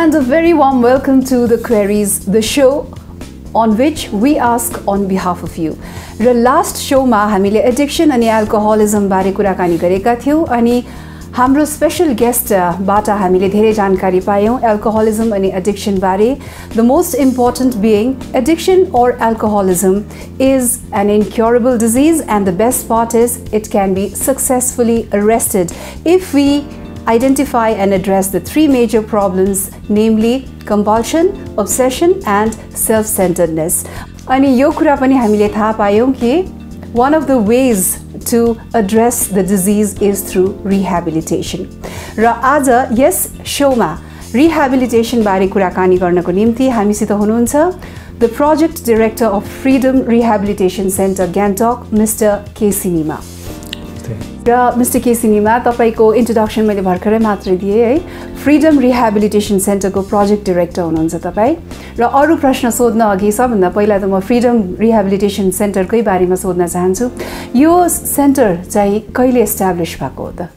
And a very warm welcome to the Queries, the show on which we ask on behalf of you. र last सोमा हामीले addiction अनि एल्कोहलिजमबारे कुराकानी गरेका थियौँ अनि हाम्रो स्पेसल गेस्टबाट हामीले धेरै जानकारी पायौँ एल्कोहलिजम अनि एडिक्सनबारे the most important being addiction or alcoholism is an incurable disease and the best part is it can be successfully arrested if we identify and address the three major problems namely compulsion, obsession and self-centeredness. अनि यो कुरा पनि हामीले थाहा पायौँ कि one of the ways to address the disease is through rehabilitation र आज यस सोमा रिहेबिलिटेसनबारे कुराकानी गर्नको निम्ति हामीसित हुनुहुन्छ the project director of freedom rehabilitation centre Gangtok mister केसिनीमा र मिस्टर केसिनीमा तपाईँको इन्ट्रोडक्सन मैले भर्खरै मात्रै दिएँ है। फ्रिडम रिहेबिलिटेसन सेन्टरको प्रोजेक्ट डिरेक्टर हुनुहुन्छ तपाईँ। र अरू प्रश्न सोध्न अघि सबभन्दा पहिला त म फ्रिडम रिहेबिलिटेसन सेन्टरकै बारेमा सोध्न चाहन्छु। यो सेन्टर चाहिँ कहिले इस्टाब्लिस भएको हो त?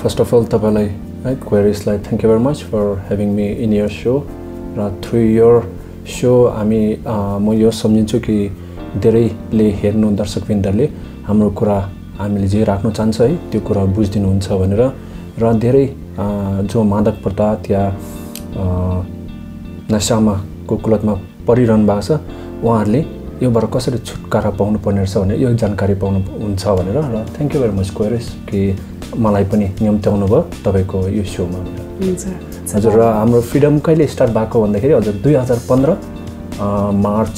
फर्स्ट अफ अल तपाईँलाई है क्वेरिसलाई thank you very much for having me in your show र थ्रु यर सो हामी म यो सम्झिन्छु कि धेरैले हेर्नु दर्शकवृन्दहरूले हाम्रो कुरा हामीले जे राख्नु चाहन्छ है त्यो कुरा बुझिदिनुहुन्छ भनेर र धेरै जो मादक पदार्थ या नसामा को कुलतमा परिरहनु भएको छ उहाँहरूले योबाट कसरी छुटकारा पाउनु पर्ने रहेछ भनेर यो जानकारी पाउनु हुन्छ भनेर र thank you very much queries कि मलाई पनि निम्त्याउनु भयो तपाईँको यो सोमा। हजुर र हाम्रो फ्रिडम कहिले स्टार्ट भएको भन्दाखेरि हजुर दुई हजार पन्ध्र मार्च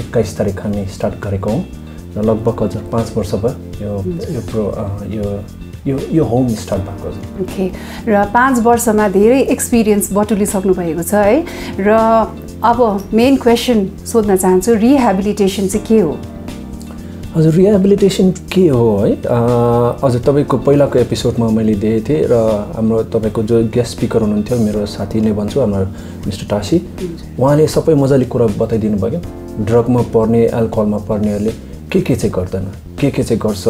एक्काइस तारिक हामी स्टार्ट गरेको हौँ र लगभग हजुर पाँच वर्ष भयो। यो यो प्रो यो यो यो होम स्टार्ट भएको छ। ओके र पाँच वर्षमा धेरै एक्सपिरियन्स बटुलिसक्नु भएको छ है? र अब मेन क्वेसन सोध्न चाहन्छु रिहेबिलिटेसन चाहिँ के हो? हजुर रिहेबिलिटेसन के हो है? हजुर तपाईँको पहिलाको एपिसोडमा मैले दिएँ थिएँ र हाम्रो तपाईँको जो गेस्ट स्पिकर हुनुहुन्थ्यो मेरो साथी नै भन्छु हाम्रो मिस्टर टासी उहाँले सबै मजाले कुरा बताइदिनु भयो ड्रगमा पर्ने एल्कोहलमा पर्नेहरूले के के चाहिँ गर्दैन? के के चाहिँ गर्छ?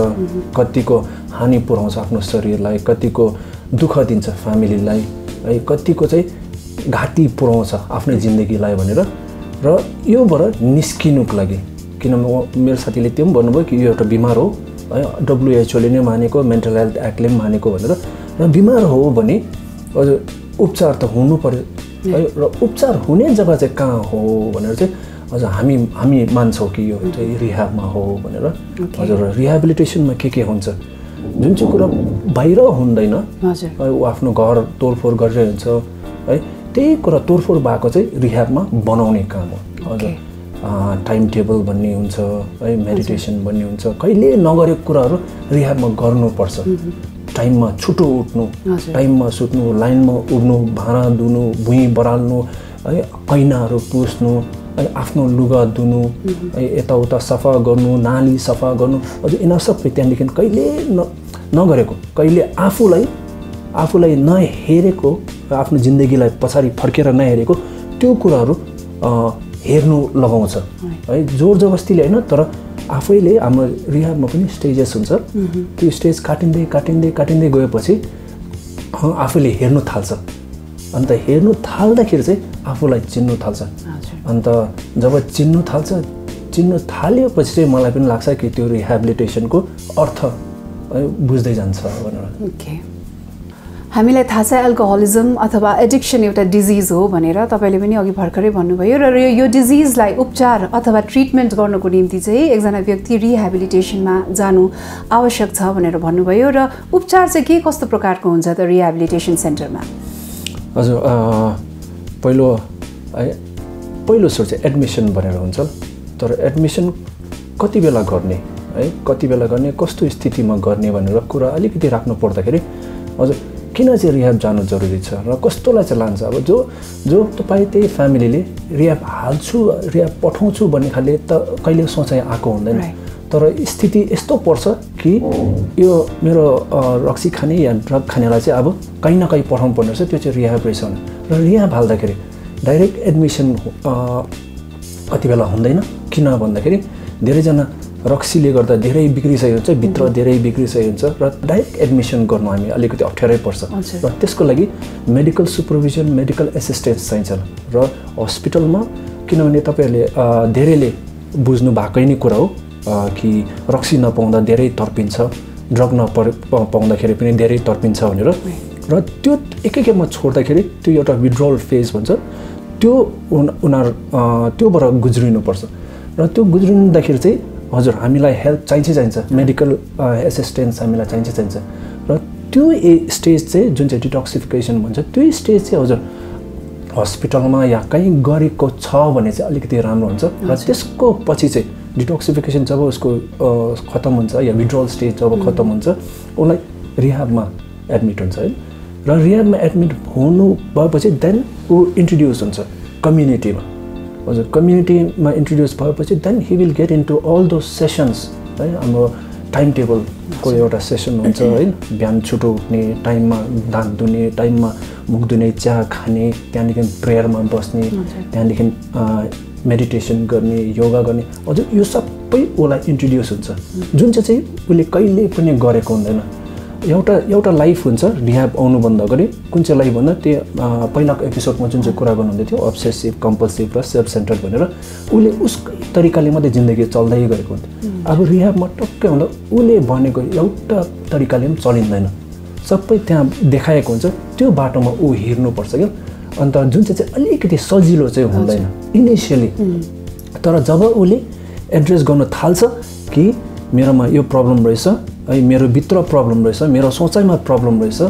कतिको हानि पुऱ्याउँछ आफ्नो शरीरलाई कतिको दुःख दिन्छ फ्यामिलीलाई है कतिको चाहिँ घाँटी पुऱ्याउँछ आफ्नो जिन्दगीलाई भनेर। र योबाट निस्किनुको लागि किनभने मेरो साथीले त्यो पनि भन्नुभयो कि यो एउटा बिमार हो है डब्लुएचओले नै मानेको मेन्टल हेल्थ एक्टले पनि मानेको भनेर। र बिमार हो भने हजुर उपचार त हुनु पऱ्यो है र उपचार हुने जग्गा चाहिँ कहाँ हो भनेर चाहिँ हजुर हामी हामी मान्छौँ कि यो चाहिँ रिहाबमा हो भनेर। हजुर रिहेबिलिटेसनमा के के हुन्छ? जुन चाहिँ कुरा बाहिर हुँदैन है ऊ आफ्नो घर तोडफोड गरिरहन्छ है त्यही कुरा तोडफोड भएको चाहिँ रिहाबमा बनाउने काम हो। हजुर टाइम टेबल भन्ने हुन्छ है मेडिटेसन भन्ने हुन्छ। कहिले नगरेको कुराहरू रिहाबमा गर्नुपर्छ। टाइममा छिटो उठ्नु टाइममा सुत्नु लाइनमा उठ्नु भाँडा धुनु भुइँ बराल्नु है ऐनाहरू पुस्नु आफ्नो लुगा धुनु है यताउता सफा गर्नु नाली सफा गर्नु हजुर यिनीहरू सबै त्यहाँदेखि कहिले न नगरेको कहिले आफूलाई आफूलाई नहेरेको आफ्नो जिन्दगीलाई पछाडि फर्केर नहेरेको त्यो कुराहरू हेर्नु लगाउँछ। है जोर जबस्तीले होइन तर आफैले हाम्रो रिहाबमा पनि स्टेजेस हुन्छ। त्यो स्टेज काटिँदै काटिँदै काटिँदै गएपछि आफूले हेर्नु थाल्छ। अन्त हेर्नु थाल्दाखेरि चाहिँ आफूलाई चिन्नु थाल्छ। अन्त जब चिन्नु थाल्छ चिन्नु थालिएपछि चाहिँ मलाई पनि लाग्छ कि त्यो रिहेबिलिटेसनको अर्थ बुझ्दै जान्छ भनेर। ओके हामीलाई थाहा छ एल्कोहलिजम अथवा एडिक्सन एउटा डिजिज हो भनेर। तपाईँले पनि अघि भर्खरै भन्नुभयो र यो डिजिजलाई उपचार अथवा ट्रिटमेन्ट गर्नको निम्ति चाहिँ एकजना व्यक्ति रिहेबिलिटेसनमा जानु आवश्यक छ भनेर भन्नुभयो र उपचार चाहिँ के कस्तो प्रकारको हुन्छ त रिहेबिलिटेसन सेन्टरमा हजुर पहिलो है पहिलो सुरु चाहिँ एडमिसन भनेर हुन्छ तर एडमिसन कति बेला गर्ने है कति बेला गर्ने कस्तो स्थितिमा गर्ने भनेर कुरा अलिकति राख्नु पर्दाखेरि हजुर किन चाहिँ रिहाब जानु जरुरी छ र कस्तोलाई चाहिँ लान्छ? अब जो जो तपाईँ त्यही फ्यामिलीले रिहाब हाल्छु रिहाब पठाउँछु भन्ने खाले त कहिले सोचाइ आएको हुँदैन। तर स्थिति यस्तो पर्छ कि यो मेरो रक्सी खाने या ड्रग खानेलाई चाहिँ अब कहीँ न कहीँ पठाउनु पर्ने रहेछ। त्यो चाहिँ रिहाब रहेछ र रिहाब हाल्दाखेरि डाइरेक्ट एडमिसन कति बेला हुँदैन। किन भन्दाखेरि धेरैजना रक्सीले गर्दा धेरै बिग्रिसकेको हुन्छ भित्र धेरै बिग्रिसकेको हुन्छ र डाइरेक्ट एडमिसन गर्नु हामी अलिकति अप्ठ्यारै पर्छ। र त्यसको लागि मेडिकल सुपरभिजन मेडिकल एसिस्टेन्स चाहिन्छ र हस्पिटलमा किनभने तपाईँहरूले धेरैले बुझ्नु भएकै नै कुरा हो। कि रक्सी नपाउँदा धेरै तर्पिन्छ ड्रग नपर पाउँदाखेरि पनि धेरै तर्पिन्छ भनेर। र त्यो एकै खेपमा छोड्दाखेरि त्यो एउटा विड्रल फेज भन्छ त्यो उन उनीहरू त्योबाट गुज्रिनुपर्छ। र त्यो गुज्रिँदाखेरि चाहिँ हजुर हामीलाई हेल्प चाहिन्छै चाहिन्छ। मेडिकल एसिस्टेन्स हामीलाई चाहिन्छै चाहिन्छ। र त्यो ए स्टेज चाहिँ जुन चाहिँ डिटक्सिफिकेसन भन्छ त्यो स्टेज चाहिँ हजुर हस्पिटलमा या कहीँ गरेको छ भने चाहिँ अलिकति राम्रो हुन्छ। र त्यसको पछि चाहिँ डिटक्सिफिकेसन जब उसको अ, खतम हुन्छ या विड्रल स्टेज जब खतम हुन्छ उसलाई रिहाबमा एडमिट हुन्छ है? र रिहाबमा एडमिट हुनु भएपछि देन ऊ इन्ट्रोड्युस हुन्छ कम्युनिटीमा हजुर कम्युनिटीमा इन्ट्रोड्युस भएपछि then he will get into all those sessions है? हाम्रो टाइम टेबलको एउटा सेसन हुन्छ है? बिहान छिटो उठ्ने टाइममा दाँत धुने टाइममा मुख धुने चिया खाने त्यहाँदेखि प्रेयरमा बस्ने त्यहाँदेखि मेडिटेसन गर्ने योगा गर्ने हजुर यो सबै उसलाई इन्ट्रोड्युस हुन्छ। जुन चाहिँ चाहिँ उसले कहिले पनि गरेको हुँदैन। एउटा एउटा लाइफ हुन्छ रिहाब आउनुभन्दा अगाडि कुन चाहिँ लाइफ भन्दा त्यो पहिलाको एपिसोडमा जुन चाहिँ कुरा गर्नुहुँदै थियो अब्सेसिभ कम्पल्सिभ र सेल्फ सेन्टर भनेर उसले उसकै तरिकाले मात्रै जिन्दगी चल्दै गएको हुन्छ अब रिहाबमा टक्कै हुँदा उसले भनेको एउटा तरिकाले पनि चलिँदैन। सबै त्यहाँ देखाएको हुन्छ त्यो बाटोमा ऊ हिँड्नुपर्छ क्या। अन्त जुन चाहिँ चाहिँ अलिकति सजिलो चाहिँ हुँदैन इनिसियली तर जब उसले एड्रेस गर्न थाल्छ कि मेरोमा यो प्रब्लम रहेछ है मेरो भित्र प्रब्लम रहेछ मेरो सोचाइमा प्रब्लम रहेछ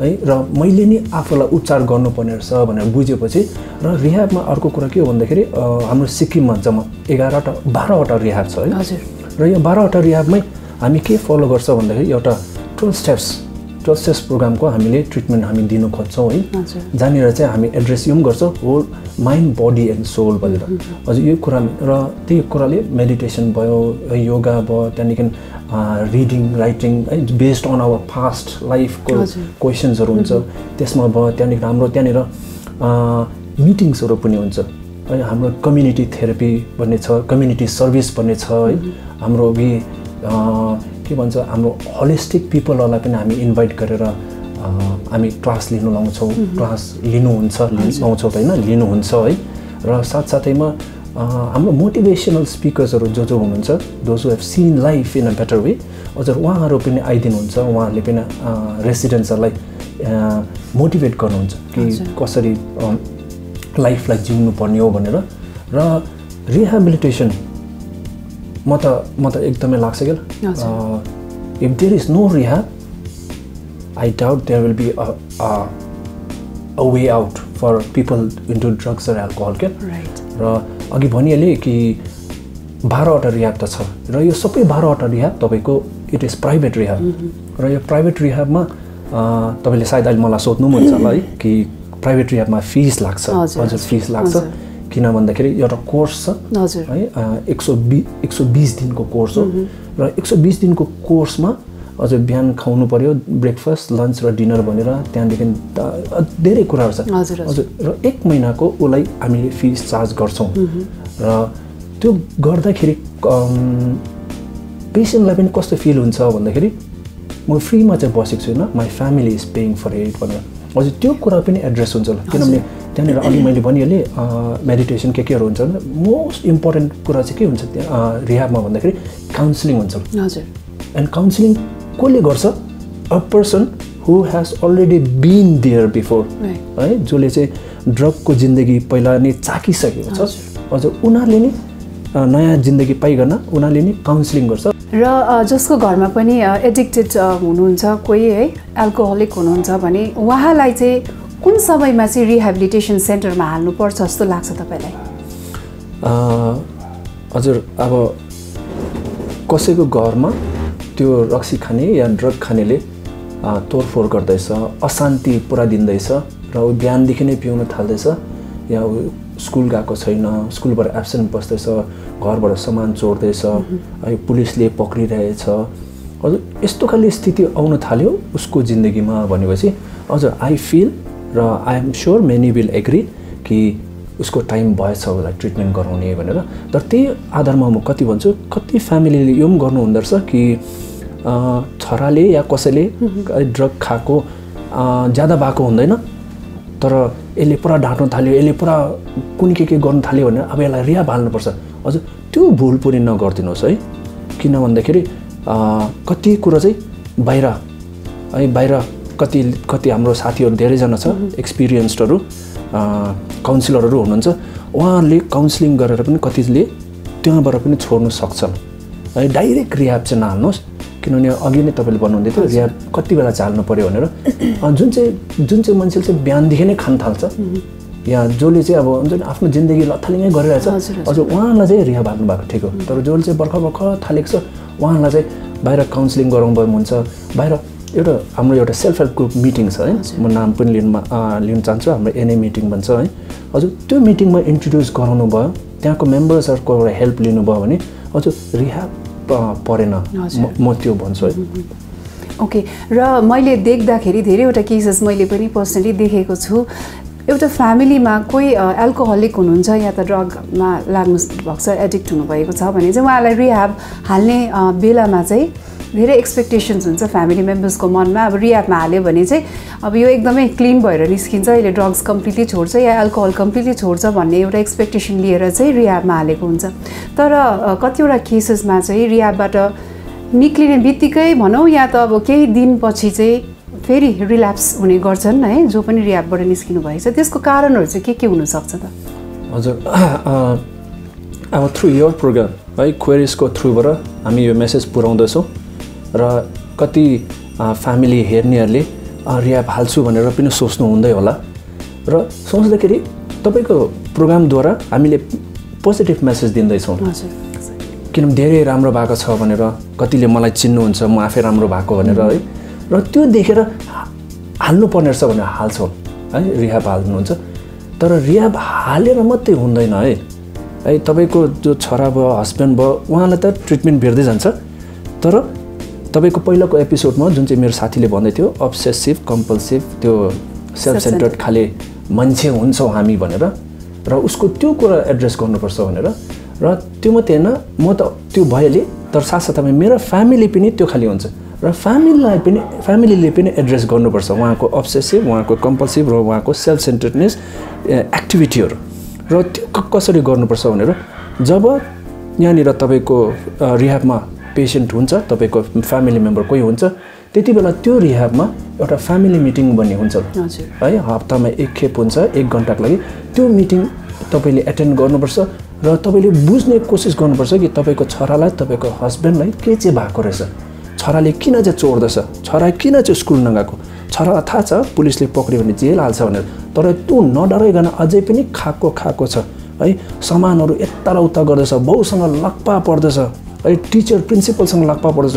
है र मैले नि आफूलाई उपचार गर्नुपर्ने रहेछ भनेर बुझेपछि र रिहाबमा अर्को कुरा के हो भन्दाखेरि हाम्रो सिक्किममा जम्मा एघारवटा बाह्रवटा रिहाब छ है। हजुर। र यो बाह्रवटा रिहाबमै हामी के फलो गर्छ भन्दाखेरि एउटा टुवेल्भ स्टेप्स टुवेल्भ स्टेप्स प्रोग्रामको हामीले ट्रिटमेन्ट हामी दिनु खोज्छौँ है। जहाँनिर चाहिँ हामी एड्रेस यो पनि गर्छौँ whole mind body and soul भनेर हजुर यो कुरा र त्यही कुराले मेडिटेसन भयो योगा भयो त्यहाँदेखि रिडिङ राइटिङ है बेस्ड अन आवर पास्ट लाइफको। क्वेसन्सहरू हुन्छ। त्यसमा भयो त्यहाँदेखि हाम्रो त्यहाँनिर मिटिङ्सहरू पनि हुन्छ। है हाम्रो कम्युनिटी थेरापी भन्ने छ कम्युनिटी सर्भिस भन्ने छ है। हाम्रो वि के भन्छ हाम्रो होलिस्टिक पिपलहरूलाई पनि हामी इन्भाइट गरेर हामी क्लास लिनु लाउँछौँ। क्लास लिनुहुन्छ लाउँछौँ होइन लिनुहुन्छ है। र साथसाथैमा हाम्रो मोटिभेसनल स्पिकर्सहरू जो जो हुनुहुन्छ those have seen life in a better way हजुर उहाँहरू पनि आइदिनुहुन्छ उहाँहरूले पनि रेसिडेन्ट्सहरूलाई मोटिभेट गर्नुहुन्छ कि। कसरी लाइफलाई जिउनु पर्ने हो भनेर। र रिहेबिलिटेसन म त म त एकदमै लाग्छ क्या। If there is no rehab I doubt there will be a way out for people into drugs र एल्कोहल क्या राइट र अघि भनिहालेँ कि बाह्रवटा रिहाब त छ। र यो सबै बाह्रवटा रिहाब तपाईँको इट इज प्राइभेट रिहाब र यो प्राइभेट रिहाबमा तपाईँले सायद अहिले मलाई सोध्नु हुन्छ होला है कि प्राइभेट रिहाबमा फिस लाग्छ। हजुर, फिस लाग्छ। किन भन्दाखेरि एउटा कोर्स छ। हजुर। है एक सौ बि एक सौ बिस दिनको कोर्स हो। र एक सौ बिस दिनको कोर्समा हजुर बिहान खुवाउनु पऱ्यो ब्रेकफास्ट लन्च र डिनर भनेर त्यहाँदेखि धेरै कुराहरू छ। हजुर, हजुर। र एक महिनाको उसलाई हामीले फिस चार्ज गर्छौँ। र त्यो गर्दाखेरि पेसेन्टलाई पनि कस्तो फिल हुन्छ भन्दाखेरि म फ्रीमा चाहिँ बसेको छुइनँ my family is paying for it भनेर। हजुर त्यो कुरा पनि एड्रेस हुन्छ होला। किनभने त्यहाँनिर अघि मैले भनिहालेँ मेडिटेसन के केहरू हुन्छ भने मोस्ट इम्पोर्टेन्ट कुरा चाहिँ के हुन्छ त्यहाँ रिहाबमा भन्दाखेरि काउन्सिलिङ हुन्छ। हजुर। एन्ड काउन्सिलिङ कसले गर्छ? A person who has already been there before. है जसले चाहिँ ड्रगको जिन्दगी पहिला नै चाकिसकेको छ। हजुर। उनीहरूले नि नयाँ जिन्दगी पाइकन उनीहरूले नि काउन्सिलिङ गर्छ। र जसको घरमा पनि एडिक्टेड हुनुहुन्छ कोही है एल्कोहलिक हुनुहुन्छ भने उहाँलाई चाहिँ कुन समयमा चाहिँ रिहेबिलिटेसन सेन्टरमा हाल्नुपर्छ जस्तो लाग्छ तपाईँलाई? हजुर अब कसैको घरमा त्यो रक्सी खाने या ड्रग खानेले तोडफोड गर्दैछ अशान्ति पुरा दिँदैछ र ऊ बिहानदेखि नै पिउन थाल्दैछ या ऊ स्कुल गएको छैन स्कुलबाट एब्सेन्ट बस्दैछ घरबाट सामान चोर्दैछ है पुलिसले पक्रिरहेछ। हजुर यस्तो खाले स्थिति आउन थाल्यो उसको जिन्दगीमा भनेपछि। हजुर आई फिल र I am sure many will agree कि उसको टाइम भएछ उसलाई ट्रिटमेन्ट गराउने भनेर। तर त्यही आधारमा म कति भन्छु कति फ्यामिलीले यो पनि गर्नु हुँदो रहेछ कि छोराले या कसैले ड्रग खाएको ज्यादा भएको हुँदैन तर यसले पुरा ढाँट्नु थाल्यो यसले पुरा कुन के के गर्नु थाल्यो भने अब यसलाई रिहाब हाल्नुपर्छ हजुर त्यो भुल पनि नगरिदिनुहोस् है। किन भन्दाखेरि कति कुरो चाहिँ बाहिर है बाहिर कति कति हाम्रो साथीहरू धेरैजना छ एक्सपिरियन्स्डहरू काउन्सिलरहरू हुनुहुन्छ। उहाँहरूले काउन्सिलिङ गरेर पनि कतिले त्यहाँबाट पनि छोड्नु सक्छन्। है डाइरेक्ट रिहाब चाहिँ नहाल्नुहोस् किनभने अघि नै तपाईँले भन्नुहुँदै थियो रिहाब कति बेला चाल्नु पऱ्यो भनेर। जुन चाहिँ जुन चाहिँ मान्छेले चाहिँ बिहानदेखि नै खान थाल्छ या जसले चाहिँ अब हुन्छ नि आफ्नो जिन्दगी लथालिङै गरिरहेछ हजुर, उहाँलाई चाहिँ रिहाब हाल्नु भएको ठिक हो। तर जसले चाहिँ भर्खर भर्खर थालेको छ उहाँलाई चाहिँ बाहिर काउन्सिलिङ गराउनु भयो हुन्छ बाहिर एउटा हाम्रो एउटा सेल्फ हेल्प ग्रुप मिटिङ छ है म नाम पनि लिनु लिन चाहन्छु हाम्रो एनए मिटिङ भन्छ है हजुर त्यो मिटिङमा इन्ट्रोड्युस गराउनु भयो त्यहाँको मेम्बर्सहरूको एउटा हेल्प लिनुभयो भने हजुर रिहाब अँ, परेन। म त्यो भन्छु है। ओके र मैले देख्दाखेरि धेरैवटा केसेस मैले पनि पर्सनली देखेको छु। एउटा फ्यामिलीमा कोही एल्कोहलिक हुनुहुन्छ या त ड्रगमा लाग्नु भएको छ एडिक्ट हुनुभएको छ भने चाहिँ उहाँलाई रिह्याब हाल्ने बेलामा चाहिँ धेरै एक्सपेक्टेसन्स हुन्छ फ्यामिली मेम्बर्सको मनमा। अब रिह्याबमा हाल्यो भने चाहिँ अब यो एकदमै क्लिन भएर निस्किन्छ। यसले ड्रग्स कम्प्लिटली छोड्छ या एल्कोहल कम्प्लिटली छोड्छ भन्ने एउटा एक्सपेक्टेसन लिएर चाहिँ रिह्याबमा हालेको हुन्छ। तर कतिवटा केसेसमा चाहिँ रिह्याबबाट निक्लिने बित्तिकै भनौँ या त अब केही दिनपछि चाहिँ फेरि रिल्याप्स हुने गर्छन् है जो पनि रियाबबाट निस्किनु भएको छ। त्यसको कारणहरू चाहिँ के के हुनसक्छ त? हजुर। अब थ्रु यो प्रोग्राम है क्वेरिजको थ्रुबाट हामी यो मेसेज पुऱ्याउँदैछौँ। र कति फ्यामिली हेर्नेहरूले रियाब हाल्छु भनेर पनि सोच्नु हुँदै होला। र सोच्दाखेरि तपाईँको प्रोग्रामद्वारा हामीले पोजिटिभ मेसेज दिँदैछौँ। किनभने धेरै राम्रो भएको छ भनेर कतिले मलाई चिन्नुहुन्छ म आफै राम्रो भएको भनेर है। र त्यो देखेर हाल्नुपर्ने रहेछ भनेर हाल्छौँ है। रिहाब हाल्नुहुन्छ तर रिहाब हालेर मात्रै हुँदैन है। है तपाईँको जो छोरा भयो हस्बेन्ड भयो उहाँलाई त ट्रिटमेन्ट भेट्दै जान्छ। तर तपाईँको पहिलाको एपिसोडमा जुन चाहिँ मेरो साथीले भन्दै थियो अब्सेसिभ कम्पल्सिभ त्यो सेल्फ सेन्टर्ड खाले मान्छे हुन्छौँ हामी भनेर र उसको त्यो कुरा एड्रेस गर्नुपर्छ भनेर र त्यो मात्रै होइन म त त्यो भइहालेँ तर साथसाथमा मेरो फ्यामिली पनि त्यो खालि हुन्छ र फ्यामिलीलाई पनि फ्यामिलीले पनि एड्रेस गर्नुपर्छ उहाँको अब्सेसिभ उहाँको कम्पल्सिभ र उहाँको सेल्फ सेन्टर्डनेस एक्टिभिटीहरू र त्यो कसरी गर्नुपर्छ भनेर जब यहाँनिर तपाईँको रिहाबमा पेसेन्ट हुन्छ तपाईँको फ्यामिली मेम्बर कोही हुन्छ। त्यति बेला त्यो रिहाबमा एउटा फ्यामिली मिटिङ भन्ने हुन्छ। है हप्तामा एक खेप हुन्छ एक घन्टाको लागि। त्यो मिटिङ तपाईँले एटेन्ड गर्नुपर्छ र तपाईँले बुझ्ने कोसिस गर्नुपर्छ कि तपाईँको छोरालाई तपाईँको हस्बेन्डलाई के चाहिँ भएको रहेछ। छोराले किन चाहिँ चोर्दैछ? छोरा किन चाहिँ स्कुल नगएको? छोरालाई थाहा छ पुलिसले पक्रियो भने जेल हाल्छ भनेर। तर त्यो नडराइकन अझै पनि खाएको खाएको छ। है सामानहरू यता र उता गर्दैछ बाउसँग लक्पा पर्दैछ। है टिचर प्रिन्सिपलसँग पर्दैछ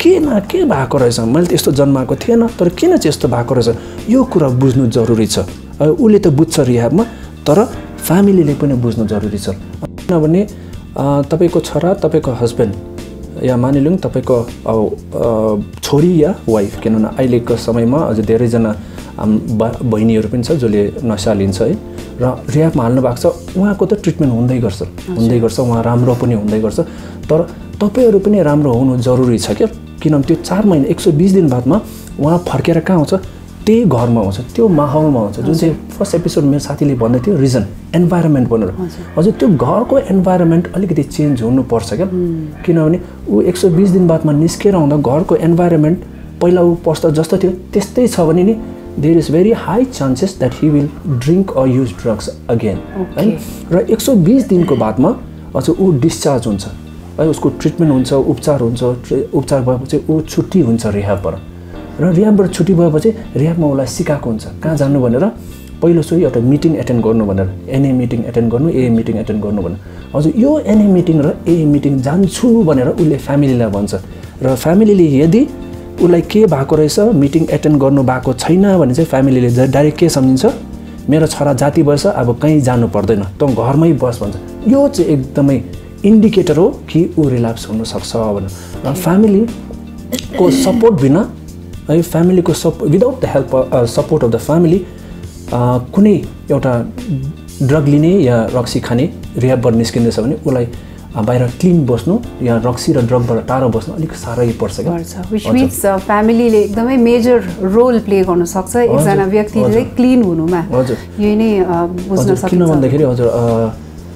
के न के भएको रहेछ? मैले त यस्तो जन्माएको थिएन तर किन चाहिँ यस्तो भएको रहेछ? यो कुरा बुझ्नु जरुरी छ। उसले त बुझ्छ रिहाबमा तर फ्यामिलीले पनि बुझ्नु जरुरी छ। किनभने तपाईँको छोरा तपाईँको हस्बेन्ड या मानिलिउँ तपाईँको छोरी या वाइफ किनभने अहिलेको समयमा अझ धेरैजना बहिनीहरू पनि छ जसले नसा लिन्छ है। र रिहाबमा हाल्नु भएको छ उहाँको त ट्रिटमेन्ट हुँदै गर्छ। हुँदै गर्छ उहाँ राम्रो पनि हुँदै गर्छ। तर तपाईँहरू पनि राम्रो हुनु जरुरी छ क्या? किनभने त्यो चार महिना एक सौ बिस दिन बादमा उहाँ फर्केर कहाँ आउँछ? त्यही घरमा आउँछ त्यो माहौलमा आउँछ। जुन चाहिँ फर्स्ट एपिसोड मेरो साथीले भन्दै थियो रिजन इन्भाइरोमेन्ट भनेर। हजुर। त्यो घरको इन्भाइरोमेन्ट अलिकति चेन्ज हुनुपर्छ क्या। किनभने ऊ एक सौ बिस दिन बादमा निस्केर आउँदा घरको इन्भाइरोमेन्ट पहिला ऊ पस्दा जस्तो थियो। त्यस्तै छ भने नि there is very high chances that he will drink or use drugs again है? र एक सौ बिस दिनको बादमा अझ ऊ डिस्चार्ज हुन्छ। है उसको ट्रिटमेन्ट हुन्छ उपचार हुन्छ उपचार भएपछि ऊ छुट्टी हुन्छ रिहाबबाट। र रिहाबबाट छुट्टी भएपछि रिहाबमा उसलाई सिकाएको हुन्छ। कहाँ जानु भनेर? पहिलो सुरु एउटा मिटिङ एटेन्ड गर्नु भनेर। एनए मिटिङ एटेन्ड गर्नु ए मिटिङ एटेन्ड गर्नु भनेर। हजुर यो एनए मिटिङ र ए मिटिङ जान्छु भनेर उसले फ्यामिलीलाई भन्छ। र फ्यामिलीले यदि उसलाई के भएको रहेछ मिटिङ एटेन्ड गर्नु भएको छैन भने चाहिँ फ्यामिलीले डाइरेक्ट के सम्झिन्छ? मेरो छोरा जाति भएछ अब कहीँ जानु पर्दैन। त घरमै बस भन्छ। यो चाहिँ एकदमै इन्डिकेटर हो कि ऊ रिल्याप्स हुनसक्छ भनेर। फ्यामिलीको सपोर्ट बिना है फ्यामिलीको shop without the help support of the family कुनै एउटा ड्रग लिने या रक्सी खाने रिहाबबाट निस्किँदैछ भने उसलाई बाहिर क्लिन बस्नु या रक्सी र ड्रगबाट टाढो बस्नु अलिक साह्रै पर्छ विच मिन्स फ्यामिलीले एकदमै मेजर रोल प्ले गर्न सक्छ। एकजना व्यक्तिले चाहिँ क्लिन हुनुमा। हजुर। यही नै बुझ्न हजुर किन भन्दाखेरि हजुर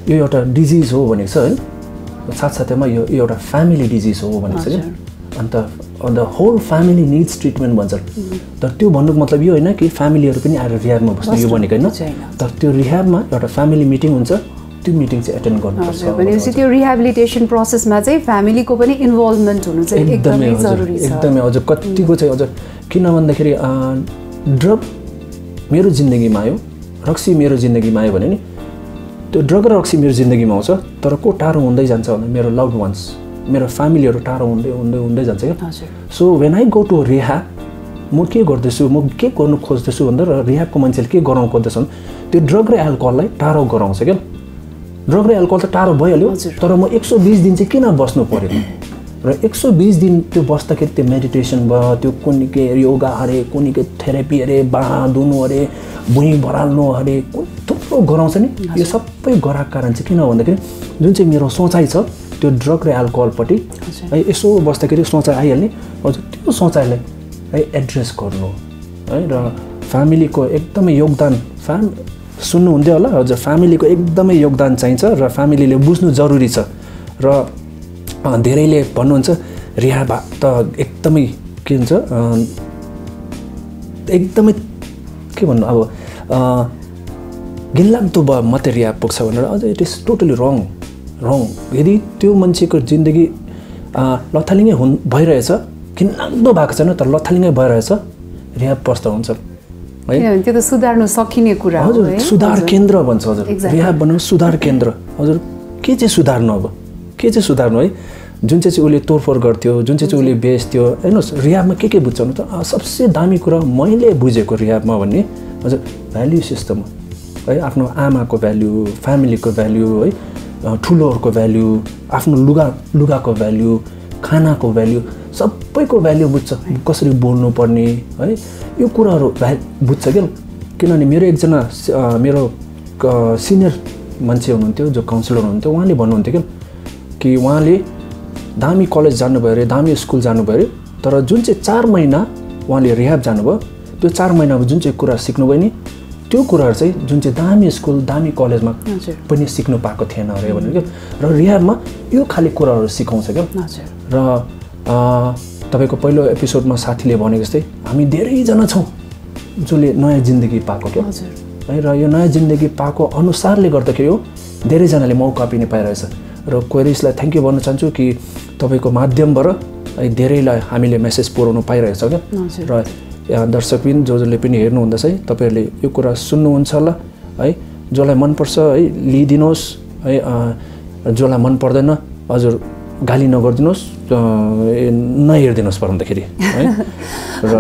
यो एउटा डिजिज हो भनेको छ है। साथसाथैमा यो यो एउटा फ्यामिली डिजिज हो भनेको छ कि अन्त अन्त होल फ्यामिली निड्स ट्रिटमेन्ट भन्छ। तर त्यो भन्नुको मतलब यो होइन कि फ्यामिलीहरू पनि आएर रिहाबमा बस्नु यो भनेको होइन। तर त्यो रिहाबमा एउटा फ्यामिली मिटिङ हुन्छ। त्यो मिटिङ चाहिँ एटेन्ड गर्नुपर्छ भनेपछि त्यो रिहेबिलिटेसन प्रोसेसमा चाहिँ फ्यामिलीको पनि इन्भल्भमेन्ट हुनु चाहिँ एकदमै जरुरी एकदमै हजुर। कतिको चाहिँ हजुर। किन भन्दाखेरि ड्रग मेरो जिन्दगीमा आयो। रक्सी मेरो जिन्दगीमा आयो भने नि त्यो ड्रग र रक्सी मेरो जिन्दगीमा आउँछ तर को टाढो हुँदै जान्छ भने मेरो लभ वान्स मेरो फ्यामिलीहरू टाढो हुँदै हुँदै हुँदै जान्छ क्या। So when I go to rehab म के गर्दैछु म के गर्नु खोज्दैछु भन्दा र रिहाबको मान्छेले के गराउनु खोज्दैछ भने त्यो ड्रग र एल्कोहललाई टाढो गराउँछ क्या। ड्रग र एल्कोहल त टाढो भइहाल्यो। तर म एक सौ बिस दिन चाहिँ किन बस्नु पऱ्यो र एक सौ बिस दिन त्यो बस्दाखेरि त्यो मेडिटेसन भयो त्यो कुनै के योगा अरे कुनै के थेरापी अरे बाँ धुनु अरे भुइँ भराल्नु अरे कुन थुप्रो गराउँछ नि? यो सबै गराएको कारण चाहिँ किन भन्दाखेरि जुन चाहिँ मेरो सोचाइ छ त्यो ड्रग र एल्कोहलपट्टि है यसो बस्दाखेरि सोचाइ आइहाल्ने। हजुर त्यो सोचाइलाई है एड्रेस गर्नु है। र फ्यामिलीको एकदमै योगदान फ्याम सुन्नुहुन्थ्यो होला हजुर फ्यामिलीको एकदमै योगदान चाहिन्छ र फ्यामिलीले बुझ्नु जरुरी छ। र धेरैले भन्नुहुन्छ रिहाब त एकदमै के हुन्छ अ, एकदमै के भन्नु अब घिनलाग्दो भयो रिहाब पुग्छ भनेर अझ it is totally wrong wrong. यदि त्यो मान्छेको जिन्दगी लथालिङ्गै हुन् भइरहेछ घिनलाग्दो भएको छैन तर लथालिङ्गै भइरहेछ रिहाब पस्दा हुन्छ। है? त्यो त सुधार्नु सकिने कुरा हजुर सुधार केन्द्र भन्छ हजुर. रिहाब भनौँ सुधार केन्द्र। हजुर के चाहिँ सुधार्नु अब? के चाहिँ सुधार्नु है? जुन चाहिँ चाहिँ उसले तोडफोड गर्थ्यो जुन चाहिँ चाहिँ उसले बेच्थ्यो हेर्नुहोस् रिहाबमा के के बुझ्छ? भने त सबसे दामी कुरा मैले बुझेको रिहाबमा भन्ने हजुर भ्याल्यु सिस्टम है आफ्नो आमाको भ्याल्यु फ्यामिलीको भ्याल्यु है ठुलोहरूको भ्याल्यु आफ्नो लुगा लुगाको भ्याल्यु खानाको भ्याल्यु सबैको भ्याल्यु बुझ्छ। कसरी बोल्नु पर्ने है यो कुराहरू भ्या बुझ्छ क्या? किनभने मेरो एकजना मेरो सिनियर मान्छे हुनुहुन्थ्यो जो काउन्सिलर हुनुहुन्थ्यो उहाँले भन्नुहुन्थ्यो क्या कि उहाँले दामी कलेज जानुभयो अरे दामी स्कुल जानुभयो अरे तर जुन चाहिँ चार महिना उहाँले रिहाब जानुभयो त्यो चार महिनामा जुन चाहिँ कुरा सिक्नुभयो नि त्यो कुराहरू चाहिँ जुन चाहिँ दामी स्कुल दामी कलेजमा पनि सिक्नु पाएको थिएन अरे भनेर क्या र रिहाबमा यो खाले कुराहरू सिकाउँछ क्या। र तपाईँको पहिलो एपिसोडमा साथीले भने जस्तै हामी धेरैजना छौँ जसले नयाँ जिन्दगी पाएको क्या। है र यो नयाँ जिन्दगी पाएको अनुसारले गर्दाखेरि हो धेरैजनाले मौका पनि पाइरहेछ र क्वेरिसलाई थ्याङ्क यू भन्न चाहन्छु कि तपाईँको माध्यमबाट है धेरैलाई हामीले मेसेज पुऱ्याउनु पाइरहेछ क्या। र यहाँ दर्शक पनि जो जसले पनि हेर्नुहुँदैछ है। तपाईँहरूले यो कुरा सुन्नुहुन्छ होला है। जसलाई मनपर्छ है लिइदिनुहोस् है जसलाई मन पर्दैन हजुर गाली नगरिदिनुहोस् नहेरिदिनुहोस् भन्दाखेरि है। र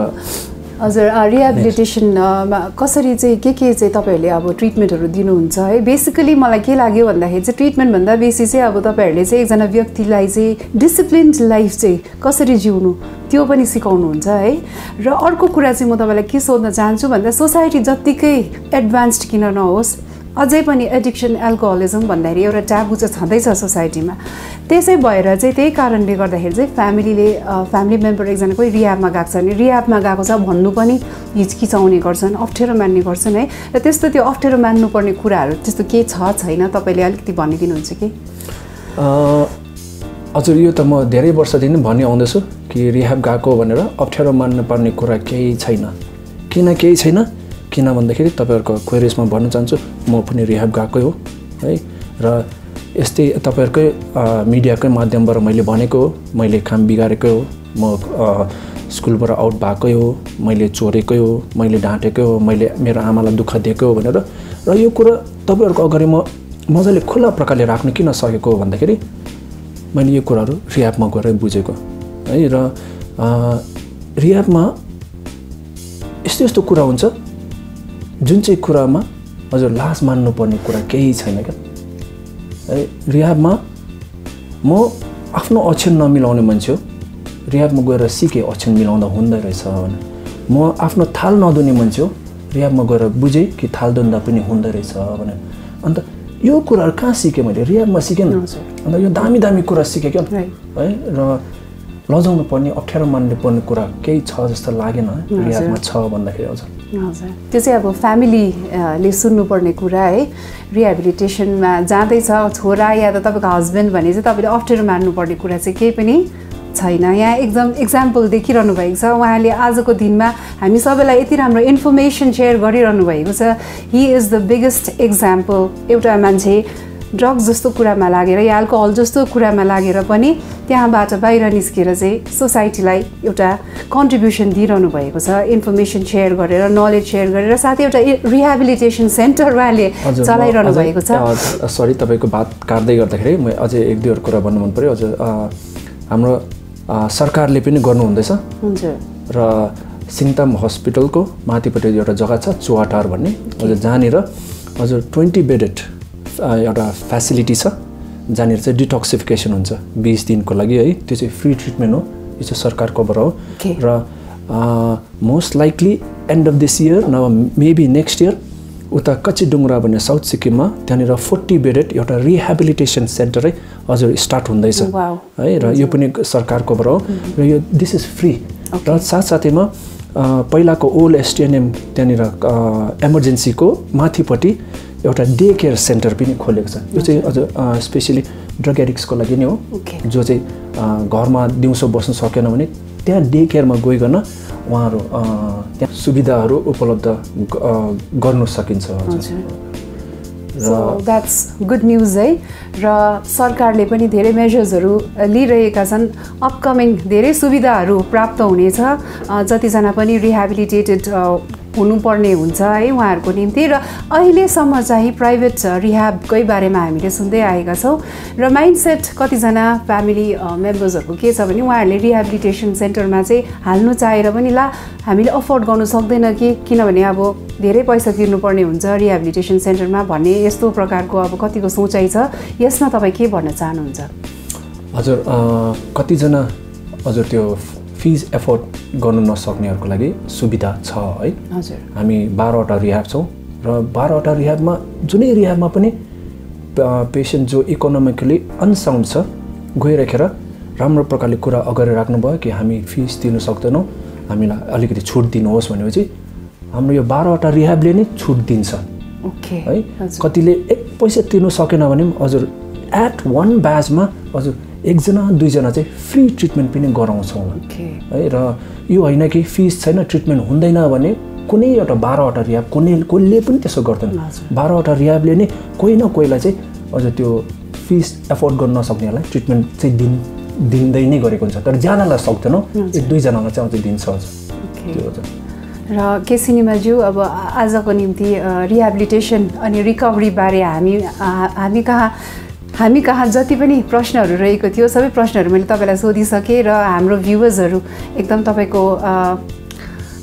हजुर रिहेबिलिटेसनमा कसरी चाहिँ के के चाहिँ तपाईँहरूले अब ट्रिटमेन्टहरू दिनुहुन्छ है? बेसिकली मलाई के लाग्यो भन्दाखेरि चाहिँ ट्रिटमेन्टभन्दा बेसी चाहिँ अब तपाईँहरूले चाहिँ एकजना व्यक्तिलाई चाहिँ डिसिप्लिन्ड लाइफ चाहिँ कसरी जिउनु त्यो पनि सिकाउनुहुन्छ है? र अर्को कुरा चाहिँ म तपाईँलाई के सोध्न चाहन्छु भन्दा सोसाइटी जत्तिकै एडभान्स्ड किन नहोस् अझै पनि एडिक्सन एल्कोहलिजम भन्दाखेरि एउटा ट्याबु चाहिँ छँदैछ सोसाइटीमा। त्यसै भएर चाहिँ त्यही कारणले गर्दाखेरि चाहिँ फ्यामिलीले फ्यामिली मेम्बर एकजना कोही गएको छ भने रियाबमा गएको छ भन्नु पनि हिचकिचाउने गर्छन् अप्ठ्यारो मान्ने गर्छन् है। र त्यस्तो त्यो अप्ठ्यारो मान्नुपर्ने कुराहरू त्यस्तो केही छ छैन? तपाईँले अलिकति भनिदिनुहुन्छ कि? हजुर यो त म धेरै वर्षदेखि भनि आउँदैछु कि रिहाब गएको भनेर अप्ठ्यारो मान्नु पर्ने कुरा केही छैन। किन केही छैन? किन भन्दाखेरि तपाईँहरूको क्वेरिजमा भन्न चाहन्छु म पनि रिहाब गएकै हो है? र यस्तै तपाईँहरूकै मिडियाकै माध्यमबाट मैले भनेको हो मैले काम बिगारेकै हो म स्कुलबाट आउट भएकै हो मैले चोरेकै हो मैले ढाँटेकै हो मैले मेरो आमालाई दुःख दिएकै हो भनेर। र यो कुरा तपाईँहरूको अगाडि म मजाले खुल्ला प्रकारले राख्न किन सकेको हो भन्दाखेरि मैले यो कुराहरू रियाबमा गएर बुझेको है? र अ, रियाबमा यस्तो यस्तो कुरा हुन्छ जुन चाहिँ कुरामा हजुर लाज मान्नुपर्ने कुरा केही छैन क्या? है रिहाबमा म आफ्नो अक्षर नमिलाउने मान्छे हो। रिहाबमा गएर सिकेँ अक्षर मिलाउँदा हुँदो रहेछ भने। म आफ्नो थाल नधुने मान्छे हो। रिहाबमा गएर बुझेँ कि थाल धुँदा पनि हुँदो रहेछ भने। यो कुराहरू कहाँ सिकेँ मैले? रियाबमा सिकेँ नि। अन्त यो दामी दामी कुरा सिकेँ क्या. है र लजाउनु पर्ने अप्ठ्यारो मान्नु पर्ने कुरा केही छ जस्तो लागेन रियाबमा छ भन्दाखेरि हजुर। हजुर। त्यो चाहिँ अब फ्यामिलीले सुन्नुपर्ने कुरा है। रिहेबिलिटेसनमा जाँदैछ छोरा या त तपाईँको हस्बेन्ड भने चाहिँ तपाईँले अप्ठ्यारो मान्नुपर्ने कुरा चाहिँ केही पनि छैन। यहाँ एकदम इक्जाम्पल देखिरहनु भएको छ। उहाँले आजको दिनमा हामी सबैलाई यति राम्रो इन्फर्मेसन सेयर गरिरहनु भएको छ। He is the biggest example एउटा मान्छे ड्रग्स जस्तो कुरामा लागेर या अल्कोहल जस्तो कुरामा लागेर पनि त्यहाँबाट बाहिर निस्केर चाहिँ सोसाइटीलाई एउटा कन्ट्रिब्युसन दिइरहनु भएको छ इन्फर्मेसन सेयर गरेर नलेज सेयर गरेर साथै एउटा रिहेबिलिटेसन सेन्टर उहाँले चलाइरहनु अझै- भएको छ। सरी तपाईँको बात काट्दै गर्दाखेरि म अझै एक दुईवटा कुरा भन्नु मन पऱ्यो हजुर अ, हाम्रो सरकारले पनि गर्नुहुँदैछ। हजुर र सिङताम हस्पिटलको माथिपट्टि एउटा जग्गा छ चुवाटार भन्ने। हजुर जहाँनिर हजुर ट्वेन्टी बेडेड एउटा फेसिलिटी छ जहाँनिर चाहिँ डिटक्सिफिकेसन हुन्छ बिस दिनको लागि है। त्यो चाहिँ फ्री ट्रिटमेन्ट हो। यो चाहिँ सरकारकोबाट हो. र most likely end of this year न मेबी नेक्स्ट इयर उता कच्चीडुङ्ग्रा भन्ने साउथ सिक्किममा त्यहाँनिर फोर्टी बेडेड एउटा रिहेबिलिटेसन सेन्टरै हजुर स्टार्ट हुँदैछ. है र यो पनि सरकारकोबाट हो। र यो दिस इज फ्री र साथसाथैमा पहिलाको ओल्ड एसटिएनएम त्यहाँनिर इमर्जेन्सीको माथिपट्टि एउटा डे केयर सेन्टर पनि खोलेको छ। यो चाहिँ अझ स्पेसली ड्रग एडिक्सको लागि नै हो. जो चाहिँ घरमा दिउँसो बस्नु सकेन भने त्यहाँ डे केयरमा गइकन उहाँहरू त्यहाँ सुविधाहरू उपलब्ध गर्नु सकिन्छ। सो द्याट्स गुड न्युज है। र सरकारले पनि धेरै मेजर्सहरू लिइरहेका छन्। अपकमिङ धेरै सुविधाहरू प्राप्त हुनेछ। जतिजना पनि रिहेबिलिटेटेड हुनुपर्ने हुन्छ है उहाँहरूको निम्ति र अहिलेसम्म चाहिँ प्राइभेट रिह्याबकै बारेमा हामीले सुन्दै आएका छौँ र माइन्डसेट कतिजना फ्यामिली मेम्बर्सहरूको के छ भने उहाँहरूले रिहेबिलिटेसन सेन्टरमा चाहिँ हाल्नु चाहेर पनि ला हामीले अफोर्ड गर्नु सक्दैन कि किनभने अब धेरै पैसा तिर्नुपर्ने हुन्छ रिहेबिलिटेसन सेन्टरमा भन्ने यस्तो प्रकारको अब कतिको सोचाइ छ। यसमा तपाईँ के भन्न चाहनुहुन्छ? हजुर कतिजना हजुर त्यो फिज एफोर्ड गर्नु नसक्नेहरूको लागि सुविधा छ है। हजुर। हामी बाह्रवटा रिह्याब छौँ र बाह्रवटा रिह्याबमा जुनै रिह्याबमा पनि पेसेन्ट जो इकोनोमिकली अनसाउन्ड छ गइराखेर राम्रो प्रकारले कुरा अगाडि राख्नुभयो कि हामी फिस तिर्नु सक्दैनौँ हामीलाई अलिकति छुट दिनुहोस् भनेपछि हाम्रो यो बाह्रवटा रिह्याबले नै छुट दिन्छ। ओके। है कतिले एक पैसा तिर्नु सकेन भने पनि हजुर एट वान ब्याचमा हजुर एकजना दुईजना चाहिँ फ्री ट्रिटमेन्ट पनि गराउँछौँ। है र यो होइन कि फिस छैन ट्रिटमेन्ट हुँदैन भने कुनै एउटा बाह्रवटा रिहाब कुनै कसले पनि त्यसो गर्दैन। बाह्रवटा रिहाबले नै कोही न कोहीलाई चाहिँ हजुर त्यो फिस एफोर्ड गर्न नसक्नेहरूलाई ट्रिटमेन्ट चाहिँ दिन दिँदै नै गरेको हुन्छ। तर ज्यादालाई सक्दैनौँ एक दुईजनालाई चाहिँ अझै दिन्छ हजुर। ओके त्यो र के सिनेमाज्यू अब आजको निम्ति रिहेबिलिटेसन अनि रिकभरीबारे हामी हामी कहाँ हामी कहाँ जति पनि प्रश्नहरू रहेको थियो सबै प्रश्नहरू मैले तपाईँलाई सोधिसकेँ र हाम्रो भ्युवर्सहरू एकदम तपाईँको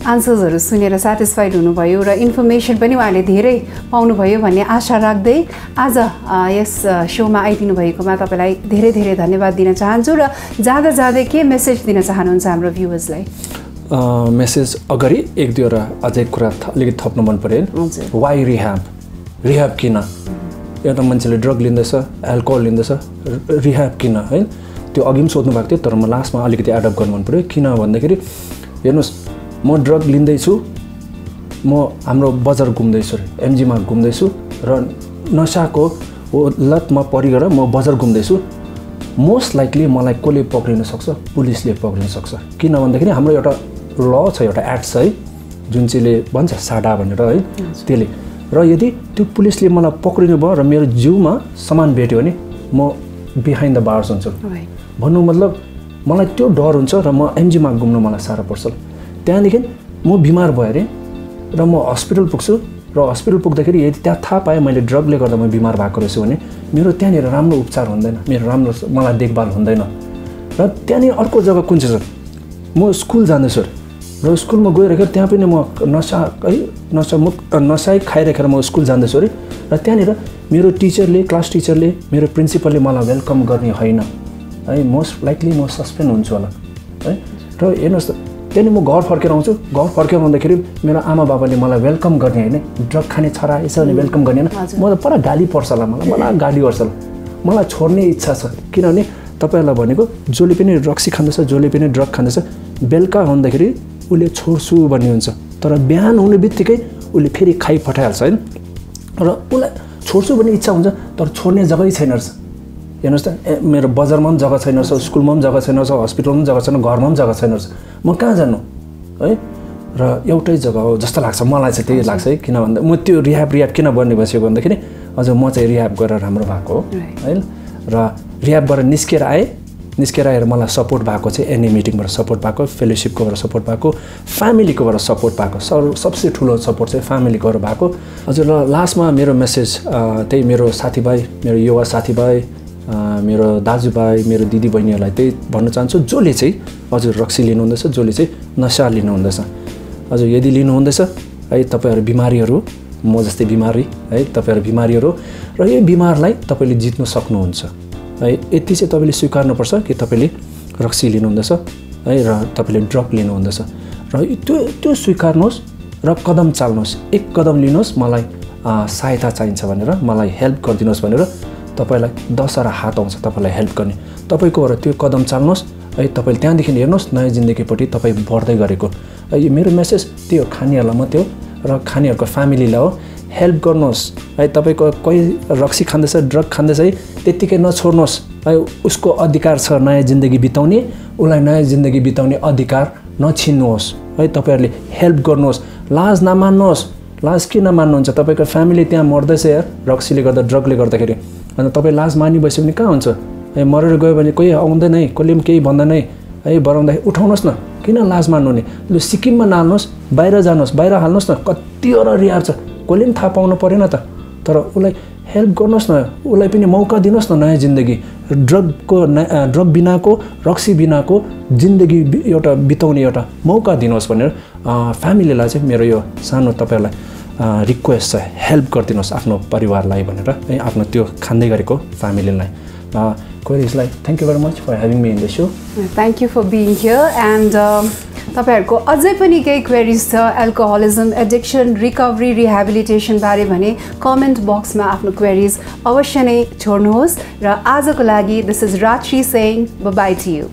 आन्सर्सहरू सुनेर सेटिस्फाइड हुनुभयो र इन्फर्मेसन पनि उहाँले धेरै पाउनुभयो भन्ने आशा राख्दै आज यस सोमा आइदिनु भएकोमा तपाईँलाई धेरै धेरै धन्यवाद दिन चाहन्छु र जाँदा जाँदै के मेसेज दिन चाहनुहुन्छ हाम्रो भ्युवर्सलाई मेसेज अगाडि एक दुईवटा अझै कुरा अलिकति थप्नु मन पऱ्यो वाइ रिह्याब रिह्याब किन? एउटा मान्छेले ड्रग लिँदैछ एल्कोहल लिँदैछ रिह्याब किन है? त्यो अघि पनि सोध्नु भएको थियो तर म लास्टमा अलिकति एडप्ट गर्नु मन पऱ्यो किन भन्दाखेरि हेर्नुहोस् म ड्रग लिँदैछु म हाम्रो बजार घुम्दैछु अरे एमजीमा घुम्दैछु र नसाको लतमा परिगएर म बजार घुम्दैछु। मोस्ट लाइकली मलाई कसले पक्रिन सक्छ? पुलिसले पक्रिन सक्छ। किन भन्दाखेरि हाम्रो एउटा ल छ एउटा एक्ट छ है? जुन चाहिँले भन्छ साडा भनेर है? त्यसले र यदि त्यो पुलिसले मलाई पक्रिनु भयो र मेरो जिउमा सामान भेट्यो भने म बिहाइन्ड द बार्स हुन्छु. भन्नु मतलब मलाई त्यो डर हुन्छ र म एमजीमा घुम्नु मलाई साह्रो पर्छ। त्यहाँदेखि म बिमार भयो अरे र म हस्पिटल पुग्छु र हस्पिटल पुग्दाखेरि यदि त्यहाँ थाहा पाएँ मैले ड्रगले गर्दा म बिमार भएको रहेछु भने मेरो त्यहाँनिर राम्रो उपचार हुँदैन मेरो राम्रो मलाई देखभाल हुँदैन। र त्यहाँनिर अर्को जग्गा कुन चाहिँ छ म स्कुल जाँदैछु अरे र स्कुलमा गइराखेर त्यहाँ पनि म नसा है नसा मुक्त नसाइ खाइराखेर म स्कुल जाँदैछु अरे। र त्यहाँनिर मेरो टिचरले क्लास टिचरले मेरो प्रिन्सिपलले मलाई वेलकम गर्ने होइन। है मोस्ट लाइकली म सस्पेन्ड हुन्छु होला। है र हेर्नुहोस् त त्यहाँदेखि म घर फर्केर आउँछु। घर फर्केर आउँदाखेरि मेरो आमा बाबाले मलाई वेलकम गर्ने होइन। ड्रग खाने छोरा यसो भने वेलकम गर्ने होइन। म त पुरा गाली पर्छ होला मलाई मलाई गाली गर्छ होला। मलाई छोड्ने इच्छा छ। किनभने तपाईँहरूलाई भनेको जसले पनि रक्सी खाँदैछ जसले पनि ड्रग खाँदैछ बेलुका हुँदाखेरि उसले छोड्छु भन्ने हुन्छ। तर बिहान हुने बित्तिकै उसले फेरि खाइ पठाइहाल्छ होइन? र उसलाई छोड्छु भन्ने इच्छा हुन्छ तर छोड्ने जग्गै छैन रहेछ। हेर्नुहोस् त ए, मेरो बजारमा पनि जग्गा छैन रहेछ स्कुलमा पनि जग्गा छैन रहेछ हस्पिटलमा पनि जग्गा छैन घरमा पनि जग्गा छैन रहेछ। म कहाँ जानु है? र एउटै जग्गा हो जस्तो लाग्छ मलाई चाहिँ त्यही लाग्छ है किन भन्दा म त्यो रिहाब रिहाब किन बन्ने बस्यो भन्दाखेरि हजुर म चाहिँ रिहाब गरेर राम्रो भएको हो. होइन? र रिहाबबाट निस्केर आएँ। निस्केर आएर मलाई सपोर्ट भएको चाहिँ एनए मिटिङबाट सपोर्ट भएको फेलोसिपकोबाट सपोर्ट भएको फ्यामिलीकोबाट सपोर्ट भएको सब सबसे ठुलो सपोर्ट चाहिँ फ्यामिलीकोबाट भएको। हजुर र लास्टमा मेरो मेसेज त्यही मेरो साथीभाइ मेरो युवा साथीभाइ मेरो दाजुभाइ मेरो दिदीबहिनीहरूलाई त्यही भन्न चाहन्छु जसले चाहिँ हजुर रक्सी लिनुहुँदैछ जसले चाहिँ नसा लिनुहुँदैछ। हजुर यदि लिनुहुँदैछ है तपाईँहरू बिमारीहरू म जस्तै बिमारी है तपाईँहरू बिमारीहरू र यो बिमारलाई तपाईँले जित्नु सक्नुहुन्छ। है यति चाहिँ तपाईँले स्वीकार्नुपर्छ कि तपाईँले रक्सी लिनुहुँदैछ है र तपाईँले ड्रग लिनुहुँदैछ। र त्यो त्यो स्वीकार्नुहोस् र कदम चाल्नुहोस्। एक कदम लिनुहोस् मलाई सहायता चाहिन्छ भनेर मलाई हेल्प गरिदिनुहोस् भनेर तपाईँलाई दसवटा हात आउँछ तपाईँलाई हेल्प गर्ने। तपाईँकोबाट त्यो कदम चाल्नुहोस् है तपाईँले त्यहाँदेखि हेर्नुहोस् नयाँ जिन्दगीपट्टि तपाईँ बढ्दै गरेको। है, मेरो मेसेज त्यो खानेहरूलाई मात्रै हो र खानेहरूको फ्यामिलीलाई हो। हेल्प गर्नुहोस्। है तपाईँको कोही रक्सी खाँदैछ ड्रग खाँदैछ है त्यत्तिकै नछोड्नुहोस्। है उसको अधिकार छ नयाँ जिन्दगी बिताउने उसलाई नयाँ जिन्दगी बिताउने अधिकार नछिन्नुहोस्। है तपाईँहरूले हेल्प गर्नुहोस्। लाज नमान्नुहोस्। लाज किन मान्नुहुन्छ? तपाईँको फ्यामिली त्यहाँ मर्दैछ यार रक्सीले गर्दा ड्रगले गर्दाखेरि। अन्त तपाईँ लाज मानि बस्यो भने कहाँ हुन्छ? ए मरेर गयो भने कोही आउँदैन है कसले पनि केही भन्दैन है। है बढाउँदाखेरि उठाउनुहोस् न। किन लाज मान्नु नि लु सिक्किममा नाल्नुहोस् बाहिर जानुहोस् बाहिर हाल्नुहोस् न। कतिवटा रिहाब छ। कसले पनि थाहा पाउनु परेन त। तर उसलाई हेल्प गर्नुहोस् न। उसलाई पनि मौका दिनुहोस् न नयाँ जिन्दगी। ड्रगको न ड्रग बिनाको रक्सी बिनाको जिन्दगी एउटा बिताउने एउटा मौका दिनुहोस् भनेर फ्यामिलीलाई चाहिँ मेरो यो सानो तपाईँहरूलाई रिक्वेस्ट छ हेल्प गरिदिनुहोस् आफ्नो परिवारलाई भनेर है आफ्नो त्यो खाँदै गरेको फ्यामिलीलाई कोइरिजलाई thank you very much for having me in the show thank you for being here and तपाईँहरूको अझै पनि केही क्वेरिज छ एल्कोहलिजम एडिक्सन रिकभरी रिहेबिलिटेसन बारे भने कमेन्ट बक्समा आफ्नो क्वेरिज अवश्य नै छोड्नुहोस् र आजको लागि दिस इज रात्रि सेङ बाई टु यू